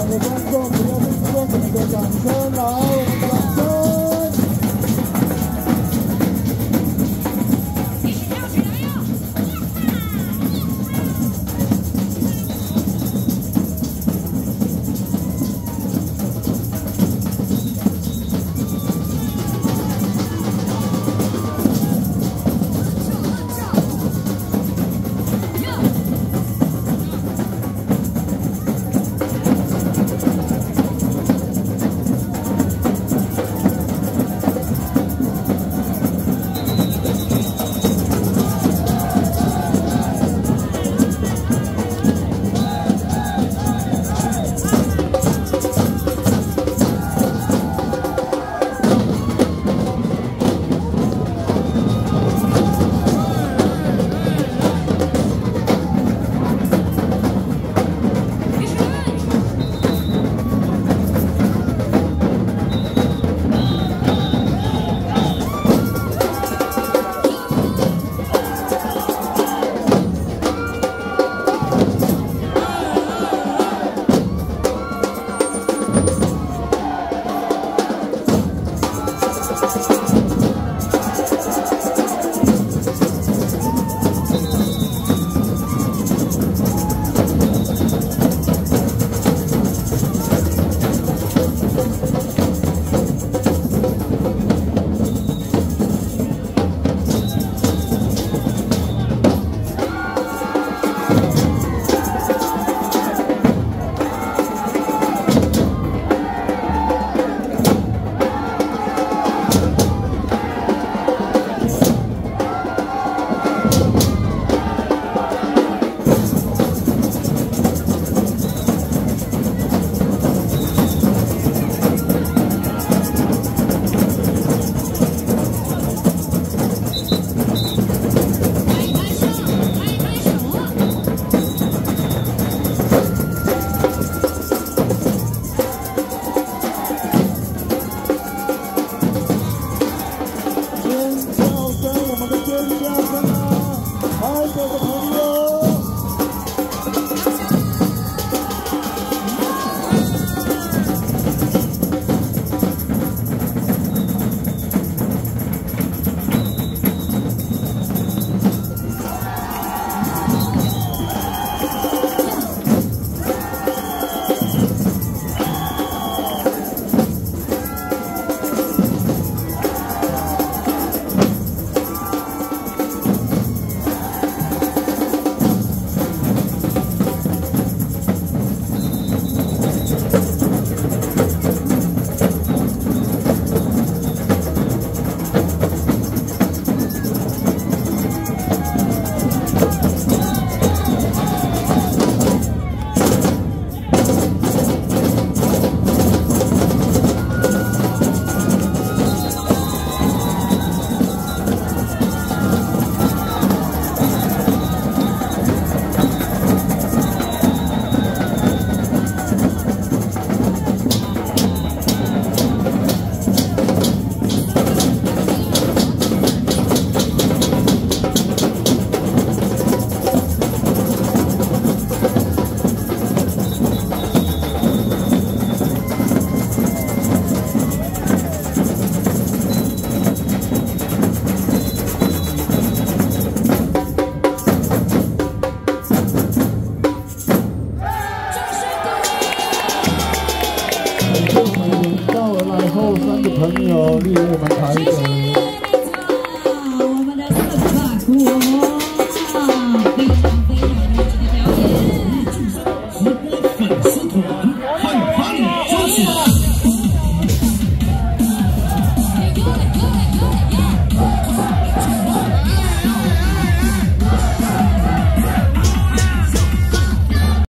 I'm get some? Can some? 利物我们团队。